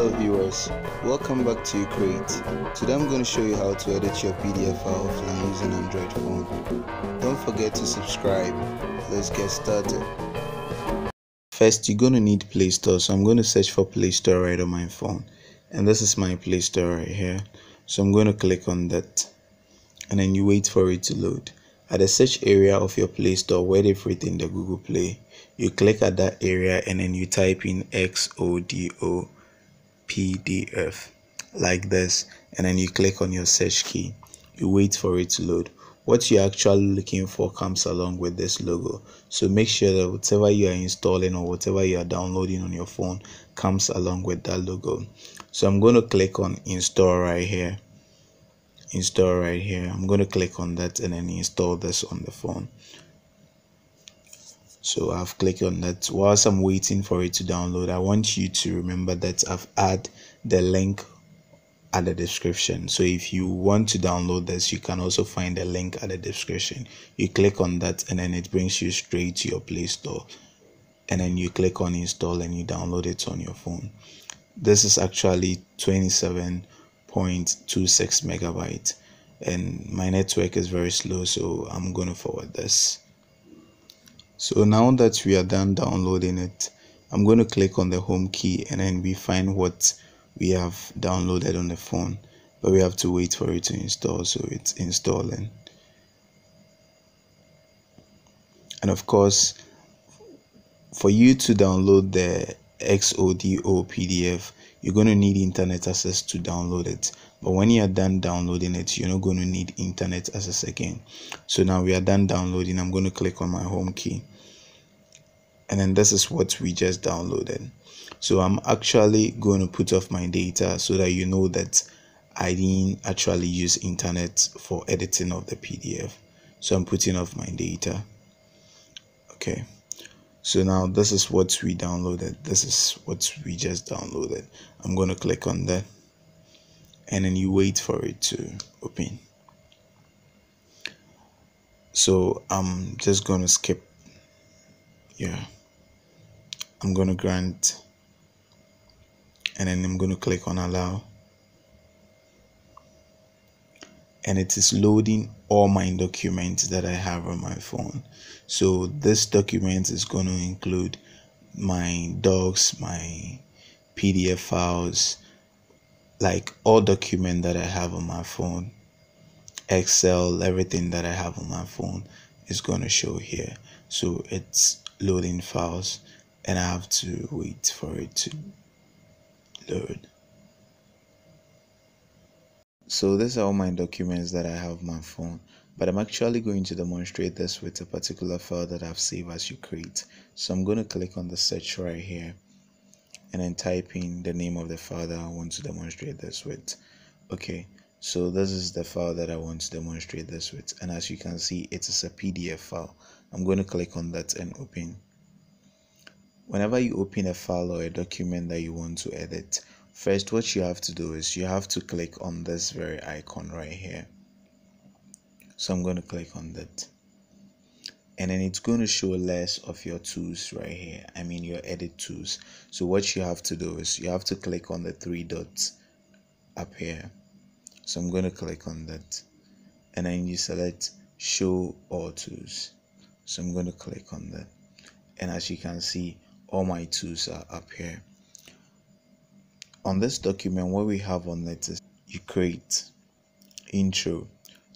Hello viewers, welcome back to Ucreate. Today I'm going to show you how to edit your PDF file offline using Android phone. Don't forget to subscribe. Let's get started. First, you're going to need Play Store, so I'm going to search for Play Store right on my phone. And this is my Play Store right here. So I'm going to click on that. And then you wait for it to load. At the search area of your Play Store where they've written the Google Play, you click at that area and then you type in XODO PDF like this and then you click on your search key. You wait for it to load. What you're actually looking for comes along with this logo. So make sure that whatever you are installing or whatever you are downloading on your phone comes along with that logo. So I'm going to click on install right here install right here i'm going to click on that and then install this on the phone so i've clicked on that. Whilst i'm waiting for it to download i want you to remember that i've add the link at the description. So if you want to download this you can also find the link at the description. You click on that and then it brings you straight to your play store. And then you click on install and you download it on your phone. This is actually 27 0.26 megabyte. And my network is very slow so i'm going to forward this so now that we are done downloading it i'm going to click on the home key and then we find what we have downloaded on the phone but we have to wait for it to install so it's installing. And of course for you to download the xodo pdf you're going to need internet access to download it but when you are done downloading it you're not going to need internet access again so now we are done downloading i'm going to click on my home key. And then this is what we just downloaded. So i'm actually going to put off my data so that you know that i didn't actually use internet for editing of the pdf so i'm putting off my data. Okay. So now this is what we downloaded. This is what we just downloaded. I'm going to click on that and then you wait for it to open. So i'm just to skip. Yeah. I'm to grant and then i'm to click on allow. And it is loading all my documents that I have on my phone. So this document is going to include my docs, my PDF files, like all document that I have on my phone, Excel, everything that I have on my phone is going to show here. So it's loading files and I have to wait for it to load so these are all my documents that I have on my phone but I'm actually going to demonstrate this with a particular file that I've saved as you create. so I'm going to click on the search right here and then type in the name of the file that I want to demonstrate this with. Okay so this is the file that I want to demonstrate this with and as you can see it is a PDF file. I'm going to click on that and open. Whenever you open a file or a document that you want to edit first what you have to do is you have to click on this very icon right here. So i'm going to click on that and then it's going to show less of your tools right here. I mean your edit tools so what you have to do is you have to click on the three dots up here. So i'm going to click on that. And then you select show all tools so i'm going to click on that. And as you can see all my tools are up here. On this document what we have on it is you create intro.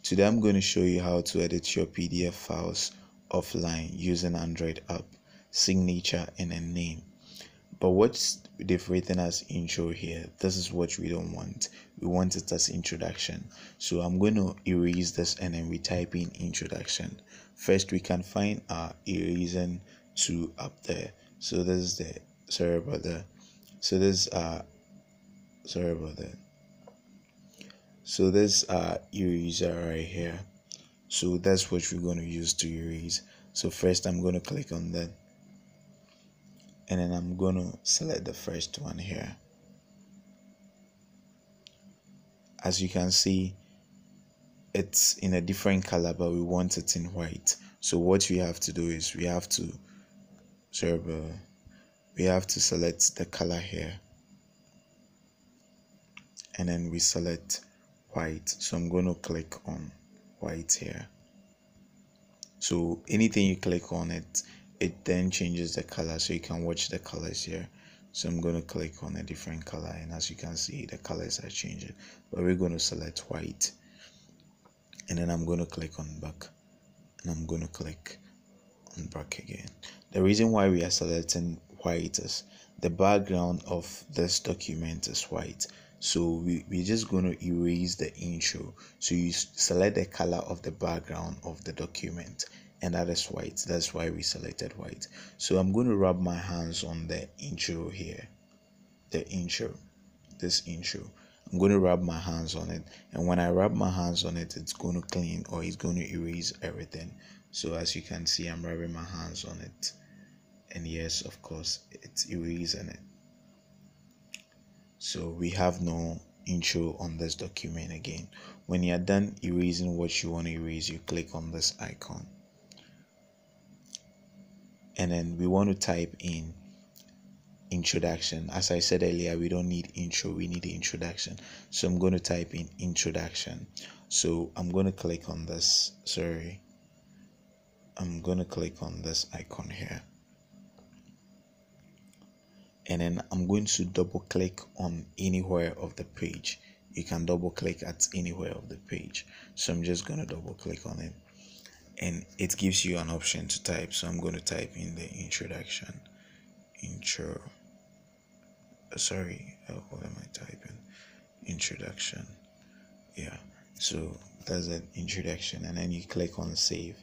Today i'm going to show you how to edit your pdf files offline using android app signature and a name. But what's they've written as intro here this is what we don't want. We want it as introduction. So i'm going to erase this and then we type in introduction. First we can find our erasing tool up there. So this is the sorry about that. So this uh sorry about that. So this uh eraser right here. So that's what we're going to use to erase so first i'm going to click on that. And then i'm going to select the first one here. As you can see it's in a different color but we want it in white. So what we have to do is we have to sorry we have to select the color here. And then we select white. So i'm going to click on white here so anything you click on it it then changes the color so you can watch the colors here. So i'm going to click on a different color and as you can see the colors are changing. But we're going to select white and then i'm going to click on back and i'm going to click on back again. The reason why we are selecting white is the background of this document is white so we, we're just going to erase the intro. So you select the color of the background of the document and that is white. That's why we selected white. So i'm going to rub my hands on the intro here. The intro. This intro. I'm going to rub my hands on it. And when i rub my hands on it it's going to clean or it's going to erase everything. So as you can see i'm rubbing my hands on it. And yes of course it's erasing it so we have no intro on this document again. When you're done erasing what you want to erase you click on this icon. And then we want to type in introduction. As i said earlier we don't need intro we need the introduction. So i'm going to type in introduction. So i'm going to click on this sorry. I'm going to click on this icon here and then I'm going to double click on anywhere of the page. You can double click at anywhere of the page. So I'm just going to double click on it. And it gives you an option to type. So I'm going to type in the introduction. Intro uh, sorry uh, what am I typing? Introduction. Yeah. So that's an introduction. And then you click on save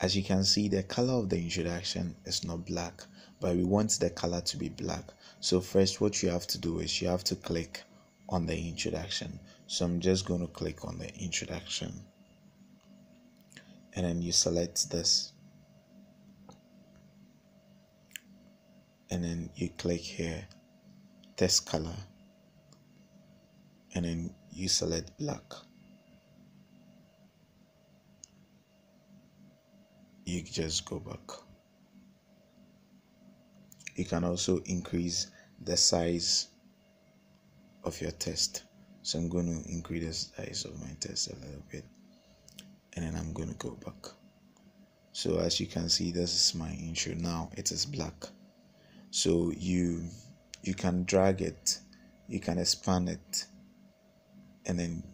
as you can see the color of the introduction is not black but we want the color to be black. So first what you have to do is you have to click on the introduction. So i'm just going to click on the introduction. And then you select this. And then you click here test color. And then you select black you just go back. You can also increase the size of your test. So i'm going to increase the size of my test a little bit and then i'm going to go back. So as you can see this is my intro. Now it is black. So you you can drag it you can expand it and then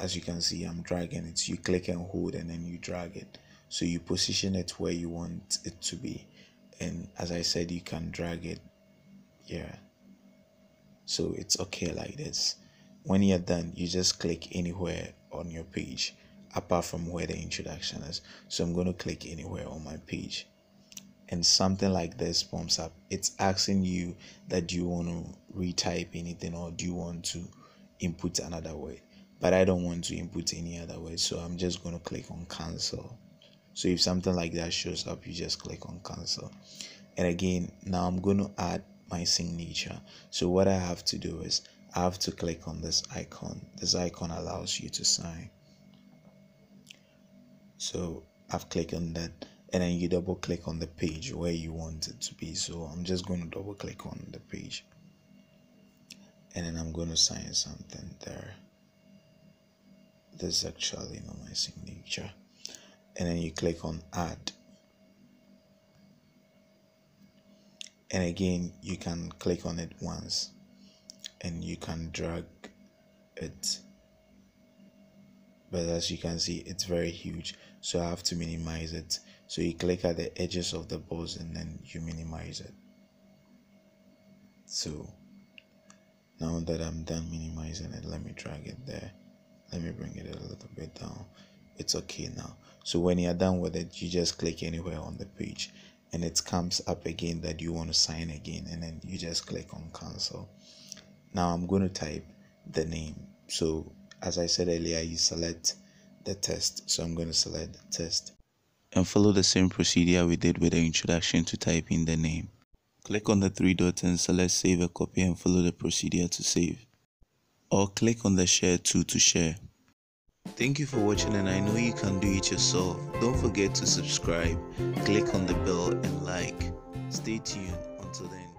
as you can see i'm dragging it. You click and hold and then you drag it so you position it where you want it to be and as I said, you can drag it. Yeah. So it's okay like this. When you're done, you just click anywhere on your page apart from where the introduction is. So I'm going to click anywhere on my page. And something like this pops up. It's asking you that you want to retype anything or do you want to input another word. But I don't want to input any other word. So I'm just going to click on cancel so if something like that shows up you just click on cancel. And again now i'm going to add my signature. So what i have to do is i have to click on this icon. This icon allows you to sign. So i've clicked on that. And then you double click on the page where you want it to be. So i'm just going to double click on the page. And then i'm going to sign something there. This is actually not my signature and then you click on add. And again you can click on it once and you can drag it. But as you can see it's very huge. So I have to minimize it. So you click at the edges of the balls and then you minimize it. So now that I'm done minimizing it let me drag it there. Let me bring it a little bit down. It's okay now so when you're done with it you just click anywhere on the page and it comes up again that you want to sign again and then you just click on cancel. Now i'm going to type the name. So as i said earlier you select the test. So i'm going to select the test and follow the same procedure we did with the introduction to type in the name. Click on the three dots and select save a copy and follow the procedure to save or click on the share to to share Thank you for watching and I know you can do it yourself. Don't forget to subscribe, click on the bell and like. Stay tuned until then.